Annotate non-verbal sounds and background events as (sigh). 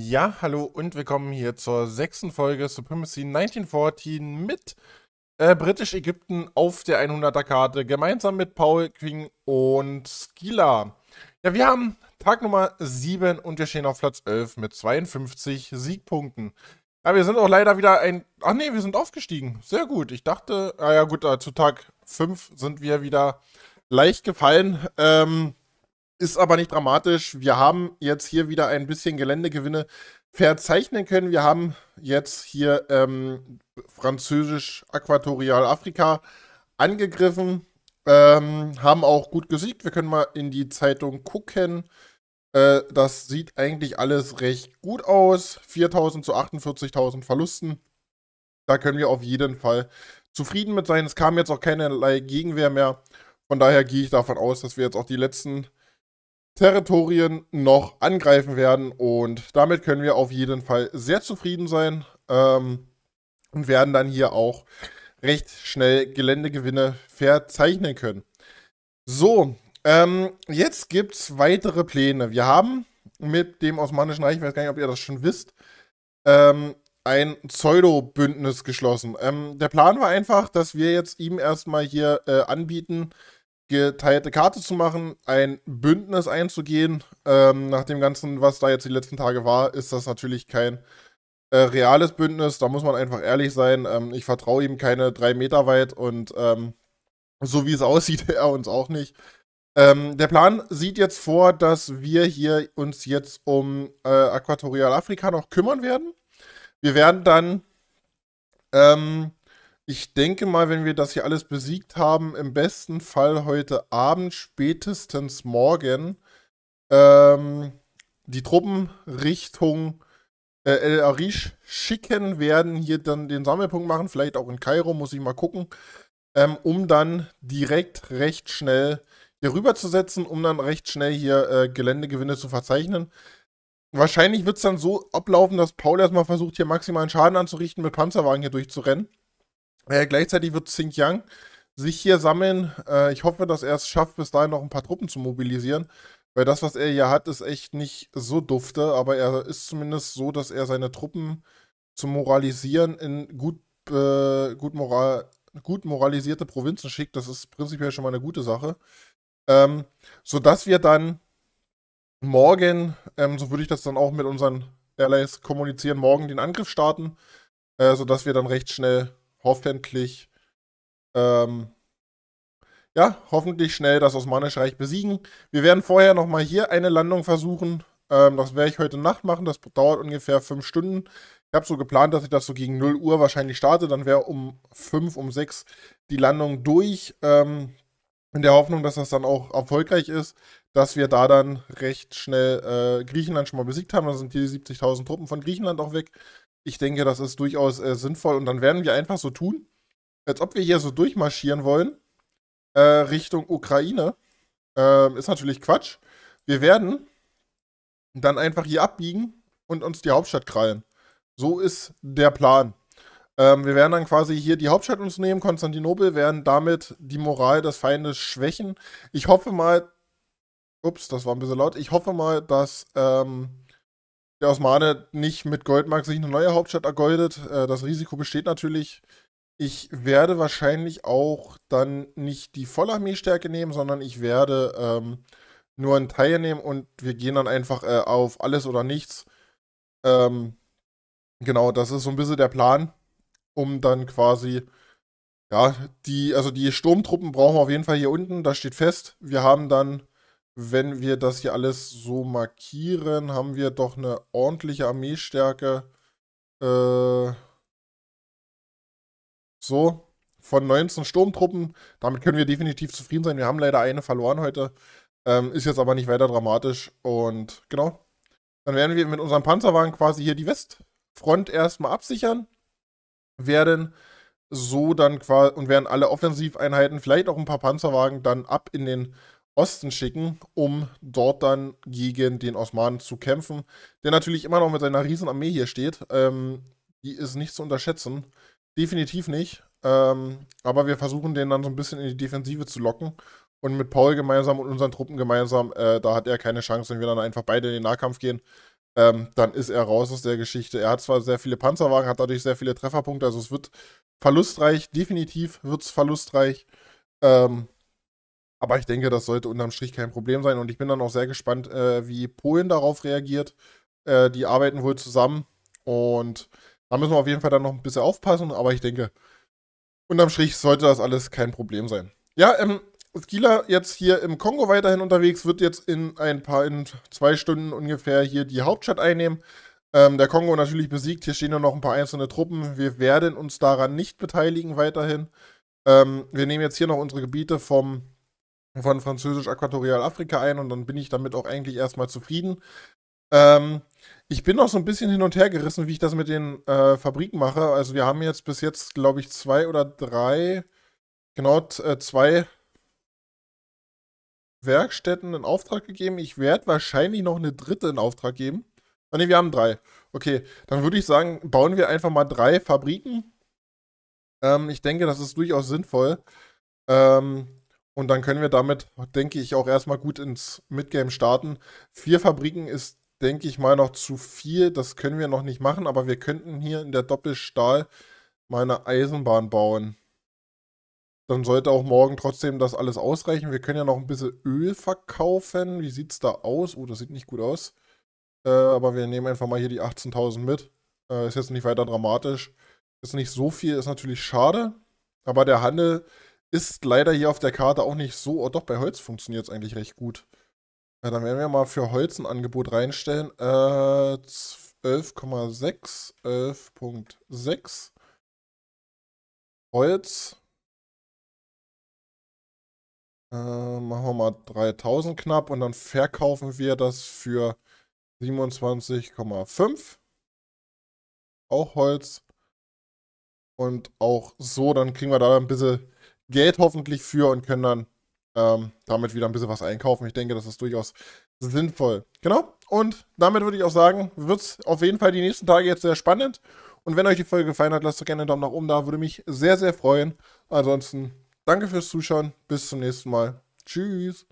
Ja, hallo und willkommen hier zur sechsten Folge Supremacy 1914 mit äh, Britisch-Ägypten auf der 100er Karte, gemeinsam mit Paul, King und Skila. Ja, wir haben Tag Nummer 7 und wir stehen auf Platz 11 mit 52 Siegpunkten. Ja, wir sind auch leider wieder ein... Ach nee, wir sind aufgestiegen. Sehr gut. Ich dachte, ah ja gut, äh, zu Tag 5 sind wir wieder leicht gefallen. Ähm, ist aber nicht dramatisch. Wir haben jetzt hier wieder ein bisschen Geländegewinne verzeichnen können. Wir haben jetzt hier ähm, französisch Äquatorialafrika angegriffen, ähm, haben auch gut gesiegt. Wir können mal in die Zeitung gucken. Äh, das sieht eigentlich alles recht gut aus. 4.000 zu 48.000 Verlusten. Da können wir auf jeden Fall zufrieden mit sein. Es kam jetzt auch keinerlei Gegenwehr mehr. Von daher gehe ich davon aus, dass wir jetzt auch die letzten Territorien noch angreifen werden. Und damit können wir auf jeden Fall sehr zufrieden sein ähm, und werden dann hier auch recht schnell Geländegewinne verzeichnen können. So, ähm, jetzt gibt es weitere Pläne. Wir haben mit dem Osmanischen Reich, ich weiß gar nicht, ob ihr das schon wisst, ähm, ein Pseudo-Bündnis geschlossen. Ähm, der Plan war einfach, dass wir jetzt ihm erstmal hier äh, anbieten, geteilte Karte zu machen, ein Bündnis einzugehen. Ähm, nach dem Ganzen, was da jetzt die letzten Tage war, ist das natürlich kein äh, reales Bündnis. Da muss man einfach ehrlich sein. Ähm, ich vertraue ihm keine drei Meter weit und ähm, so wie es (laughs) aussieht, er uns auch nicht. Ähm, der Plan sieht jetzt vor, dass wir hier uns jetzt um äh, Äquatorialafrika noch kümmern werden. Wir werden dann ähm, ich denke mal, wenn wir das hier alles besiegt haben, im besten Fall heute Abend, spätestens morgen, ähm, die Truppen Richtung äh, El Arish schicken, werden hier dann den Sammelpunkt machen, vielleicht auch in Kairo, muss ich mal gucken, ähm, um dann direkt recht schnell hier rüber zu setzen, um dann recht schnell hier äh, Geländegewinne zu verzeichnen. Wahrscheinlich wird es dann so ablaufen, dass Paul erstmal versucht, hier maximalen Schaden anzurichten, mit Panzerwagen hier durchzurennen. Äh, gleichzeitig wird Xinjiang sich hier sammeln. Äh, ich hoffe, dass er es schafft, bis dahin noch ein paar Truppen zu mobilisieren. Weil das, was er hier hat, ist echt nicht so dufte, aber er ist zumindest so, dass er seine Truppen zu moralisieren in gut, äh, gut, moral, gut moralisierte Provinzen schickt. Das ist prinzipiell schon mal eine gute Sache. Ähm, sodass wir dann morgen, ähm, so würde ich das dann auch mit unseren Allies kommunizieren, morgen den Angriff starten, äh, sodass wir dann recht schnell hoffentlich, ähm, ja, hoffentlich schnell das Osmanische Reich besiegen. Wir werden vorher nochmal hier eine Landung versuchen. Ähm, das werde ich heute Nacht machen. Das dauert ungefähr fünf Stunden. Ich habe so geplant, dass ich das so gegen 0 Uhr wahrscheinlich starte. Dann wäre um 5, um 6 die Landung durch. Ähm, in der Hoffnung, dass das dann auch erfolgreich ist, dass wir da dann recht schnell äh, Griechenland schon mal besiegt haben. Dann sind die 70.000 Truppen von Griechenland auch weg. Ich denke, das ist durchaus äh, sinnvoll und dann werden wir einfach so tun, als ob wir hier so durchmarschieren wollen äh, Richtung Ukraine. Äh, ist natürlich Quatsch. Wir werden dann einfach hier abbiegen und uns die Hauptstadt krallen. So ist der Plan. Ähm, wir werden dann quasi hier die Hauptstadt uns nehmen, Konstantinopel, werden damit die Moral des Feindes schwächen. Ich hoffe mal, ups, das war ein bisschen laut, ich hoffe mal, dass ähm, der Osmane nicht mit Goldmark sich eine neue Hauptstadt ergoldet. Äh, das Risiko besteht natürlich. Ich werde wahrscheinlich auch dann nicht die Vollarmeestärke nehmen, sondern ich werde ähm, nur einen Teil nehmen und wir gehen dann einfach äh, auf alles oder nichts. Ähm, genau, das ist so ein bisschen der Plan, um dann quasi, ja, die, also die Sturmtruppen brauchen wir auf jeden Fall hier unten, das steht fest. Wir haben dann wenn wir das hier alles so markieren, haben wir doch eine ordentliche Armeestärke. Äh, so, von 19 Sturmtruppen. Damit können wir definitiv zufrieden sein. Wir haben leider eine verloren heute. Ähm, ist jetzt aber nicht weiter dramatisch. Und genau. Dann werden wir mit unserem Panzerwagen quasi hier die Westfront erstmal absichern. Werden so dann quasi und werden alle Offensiveinheiten, vielleicht auch ein paar Panzerwagen, dann ab in den Osten schicken, um dort dann gegen den Osmanen zu kämpfen, der natürlich immer noch mit seiner Riesenarmee hier steht. Ähm, die ist nicht zu unterschätzen. Definitiv nicht. Ähm, aber wir versuchen den dann so ein bisschen in die Defensive zu locken. Und mit Paul gemeinsam und unseren Truppen gemeinsam, äh, da hat er keine Chance, wenn wir dann einfach beide in den Nahkampf gehen. ähm, dann ist er raus aus der Geschichte. Er hat zwar sehr viele Panzerwagen, hat dadurch sehr viele Trefferpunkte, also es wird verlustreich, definitiv wird es verlustreich. Ähm, aber ich denke, das sollte unterm Strich kein Problem sein und ich bin dann auch sehr gespannt, äh, wie Polen darauf reagiert. Äh, die arbeiten wohl zusammen und da müssen wir auf jeden Fall dann noch ein bisschen aufpassen, aber ich denke, unterm Strich sollte das alles kein Problem sein. Ja, ähm, Skila jetzt hier im Kongo weiterhin unterwegs, wird jetzt in ein paar, in zwei Stunden ungefähr hier die Hauptstadt einnehmen. Ähm, der Kongo natürlich besiegt, hier stehen nur noch ein paar einzelne Truppen. Wir werden uns daran nicht beteiligen weiterhin. Ähm, wir nehmen jetzt hier noch unsere Gebiete vom, von Französisch-Äquatorialafrika ein und dann bin ich damit auch eigentlich erstmal zufrieden. Ähm, ich bin noch so ein bisschen hin und her gerissen, wie ich das mit den äh, Fabriken mache. Also wir haben jetzt bis jetzt, glaube ich, zwei oder drei, genau, äh, zwei Werkstätten in Auftrag gegeben. Ich werde wahrscheinlich noch eine dritte in Auftrag geben. Ah ne, wir haben drei. Okay, dann würde ich sagen, bauen wir einfach mal drei Fabriken. Ähm, ich denke, das ist durchaus sinnvoll. Ähm, und dann können wir damit, denke ich, auch erstmal gut ins Midgame starten. Vier Fabriken ist, denke ich mal, noch zu viel. Das können wir noch nicht machen, aber wir könnten hier in der Doppelstahl mal eine Eisenbahn bauen dann sollte auch morgen trotzdem das alles ausreichen. Wir können ja noch ein bisschen Öl verkaufen. Wie sieht es da aus? Oh, das sieht nicht gut aus. Äh, aber wir nehmen einfach mal hier die 18.000 mit. Äh, ist jetzt nicht weiter dramatisch. Ist nicht so viel, ist natürlich schade. Aber der Handel ist leider hier auf der Karte auch nicht so. Oh, doch, bei Holz funktioniert es eigentlich recht gut. Ja, dann werden wir mal für Holz ein Angebot reinstellen. Äh, 11,6, 11.6. Holz. Äh, machen wir mal 3000 knapp und dann verkaufen wir das für 27,5. Auch Holz. Und auch so, dann kriegen wir da ein bisschen Geld hoffentlich für und können dann ähm, damit wieder ein bisschen was einkaufen. Ich denke, das ist durchaus sinnvoll. Genau. Und damit würde ich auch sagen, wird es auf jeden Fall die nächsten Tage jetzt sehr spannend. Und wenn euch die Folge gefallen hat, lasst doch gerne einen Daumen nach oben da, würde mich sehr, sehr freuen. Ansonsten Danke fürs Zuschauen. Bis zum nächsten Mal. Tschüss.